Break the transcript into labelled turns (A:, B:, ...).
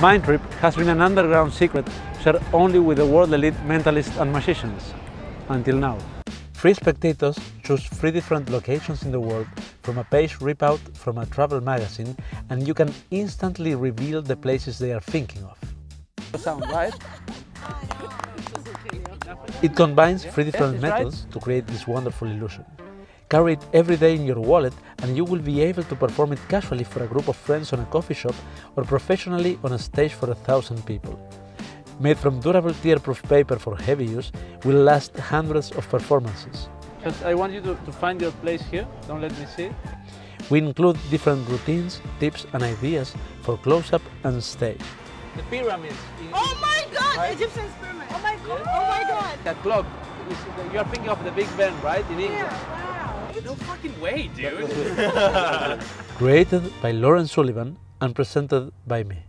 A: Mindtrip has been an underground secret shared only with the world elite mentalists and magicians, until now. Free spectators choose three different locations in the world from a page ripped out from a travel magazine and you can instantly reveal the places they are thinking of. Sound, right? It combines three different methods to create this wonderful illusion. Carry it every day in your wallet and you will be able to perform it casually for a group of friends on a coffee shop or professionally on a stage for a thousand people. Made from durable tear-proof paper for heavy use, will last hundreds of performances. Just, I want you to, to find your place here, don't let me see. We include different routines, tips and ideas for close-up and stage. The pyramids.
B: Oh my god! Right? Egyptian pyramid. Oh my god! Yeah. Oh my god!
A: That clock. You're thinking of the Big Ben, right? In England.
B: Yeah.
C: No fucking way, dude.
A: Created by Lawrence Sullivan and presented by me.